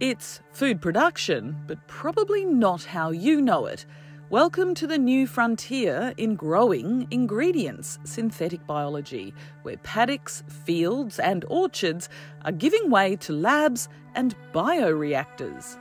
It's food production, but probably not how you know it. Welcome to the new frontier in growing ingredients, synthetic biology, where paddocks, fields, and orchards are giving way to labs and bioreactors.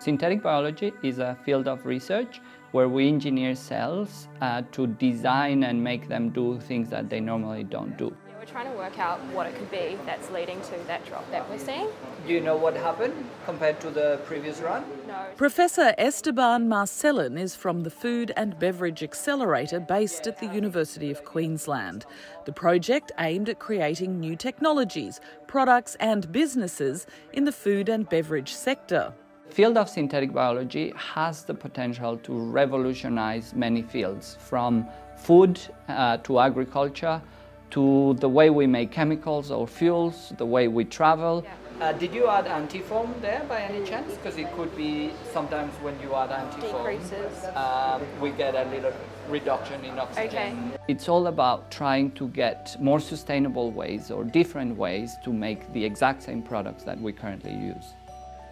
Synthetic biology is a field of research where we engineer cells uh, to design and make them do things that they normally don't do. Yeah, we're trying to work out what it could be that's leading to that drop that we're seeing. Do you know what happened compared to the previous run? No. Professor Esteban Marcellin is from the Food and Beverage Accelerator based at the University of Queensland. The project aimed at creating new technologies, products, and businesses in the food and beverage sector. The field of synthetic biology has the potential to revolutionize many fields, from food uh, to agriculture to the way we make chemicals or fuels, the way we travel. Uh, did you add antifoam there by any chance? Because it could be sometimes when you add antifoam, um, we get a little reduction in oxygen. Okay. It's all about trying to get more sustainable ways or different ways to make the exact same products that we currently use.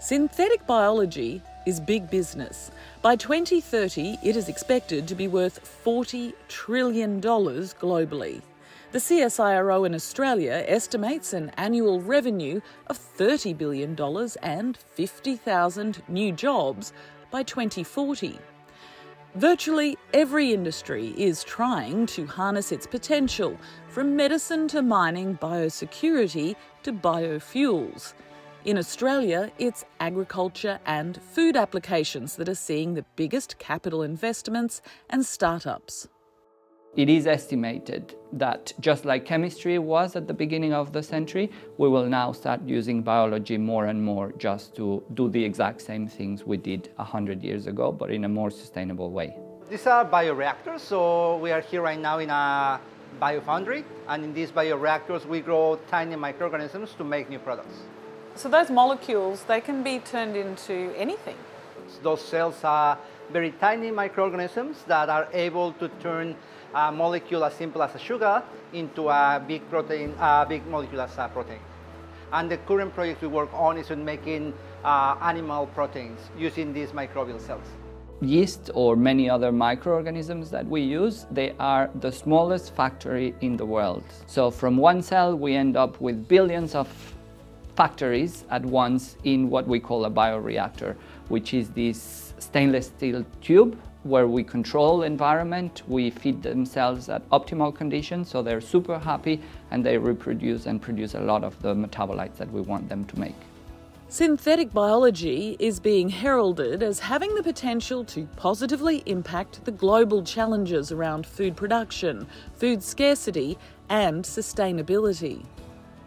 Synthetic biology is big business. By 2030, it is expected to be worth $40 trillion globally. The CSIRO in Australia estimates an annual revenue of $30 billion and 50,000 new jobs by 2040. Virtually every industry is trying to harness its potential, from medicine to mining, biosecurity to biofuels. In Australia, it's agriculture and food applications that are seeing the biggest capital investments and startups. It is estimated that just like chemistry was at the beginning of the century, we will now start using biology more and more just to do the exact same things we did 100 years ago, but in a more sustainable way. These are bioreactors, so we are here right now in a biofoundry, and in these bioreactors we grow tiny microorganisms to make new products. So, those molecules, they can be turned into anything. Those cells are very tiny microorganisms that are able to turn a molecule as simple as a sugar into a big protein, a big molecule as a protein. And the current project we work on is on making uh, animal proteins using these microbial cells. Yeast or many other microorganisms that we use, they are the smallest factory in the world. So from one cell we end up with billions of factories at once in what we call a bioreactor, which is this stainless steel tube where we control environment, we feed them cells at optimal conditions so they're super happy and they reproduce and produce a lot of the metabolites that we want them to make. Synthetic biology is being heralded as having the potential to positively impact the global challenges around food production, food scarcity, and sustainability.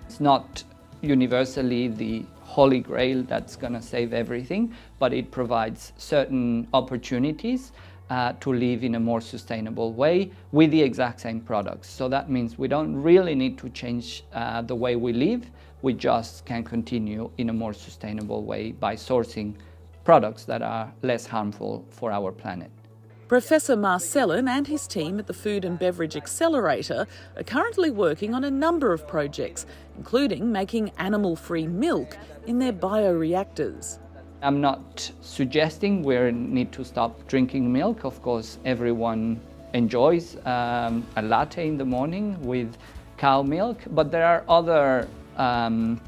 It's not universally the holy grail that's going to save everything, but it provides certain opportunities uh, to live in a more sustainable way with the exact same products. So that means we don't really need to change uh, the way we live, we just can continue in a more sustainable way by sourcing products that are less harmful for our planet. Professor Marcellin and his team at the Food and Beverage Accelerator are currently working on a number of projects, including making animal free milk in their bioreactors. I'm not suggesting we need to stop drinking milk. Of course, everyone enjoys um, a latte in the morning with cow milk, but there are other um,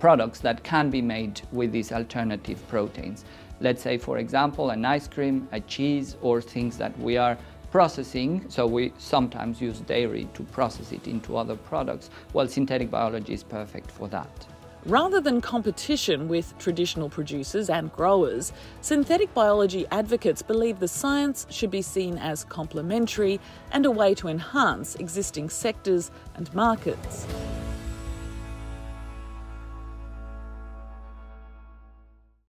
products that can be made with these alternative proteins. Let's say, for example, an ice cream, a cheese, or things that we are processing. So we sometimes use dairy to process it into other products. Well, synthetic biology is perfect for that. Rather than competition with traditional producers and growers, synthetic biology advocates believe the science should be seen as complementary and a way to enhance existing sectors and markets.